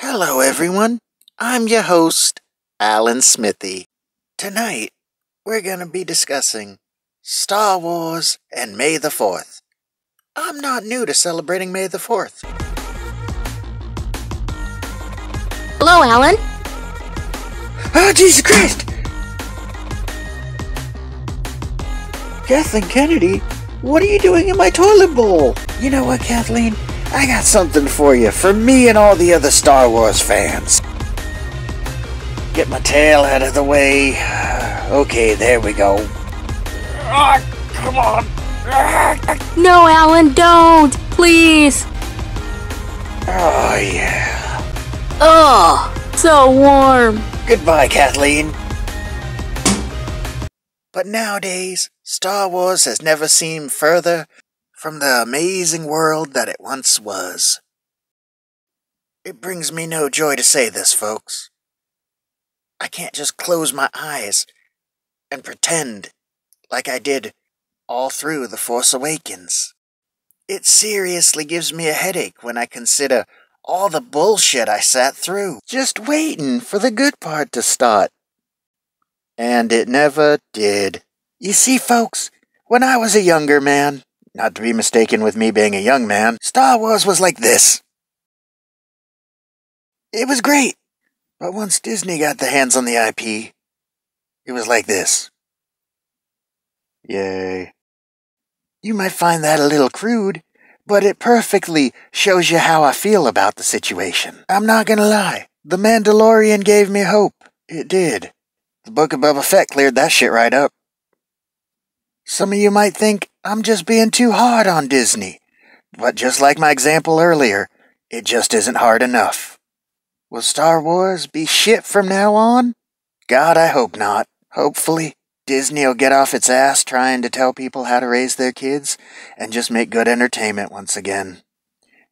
Hello, everyone. I'm your host, Alan Smithee. Tonight, we're going to be discussing Star Wars and May the 4th. I'm not new to celebrating May the 4th. Hello, Alan. Oh, Jesus Christ! Kathleen Kennedy, what are you doing in my toilet bowl? You know what, Kathleen? I got something for you, for me and all the other Star Wars fans. Get my tail out of the way. Okay, there we go. Ah, come on. Ah, No, Alan, don't! Please! Oh, yeah. Ugh! So warm. Goodbye, Kathleen. But nowadays, Star Wars has never seemed further from the amazing world that it once was. It brings me no joy to say this, folks. I can't just close my eyes and pretend like I did all through The Force Awakens. It seriously gives me a headache when I consider all the bullshit I sat through, just waiting for the good part to start. And it never did. You see, folks, when I was a younger man, not to be mistaken with me being a young man, Star Wars was like this. It was great, but once Disney got the hands on the IP, it was like this. Yay. You might find that a little crude, but it perfectly shows you how I feel about the situation. I'm not gonna lie. The Mandalorian gave me hope. It did. The Book of Boba Fett cleared that shit right up. Some of you might think I'm just being too hard on Disney, but just like my example earlier, it just isn't hard enough. Will Star Wars be shit from now on? God, I hope not. Hopefully, Disney will get off its ass trying to tell people how to raise their kids and just make good entertainment once again.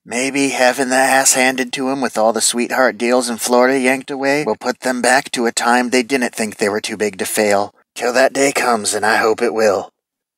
Maybe having the ass handed to 'em with all the sweetheart deals in Florida yanked away will put them back to a time they didn't think they were too big to fail. Till that day comes, and I hope it will.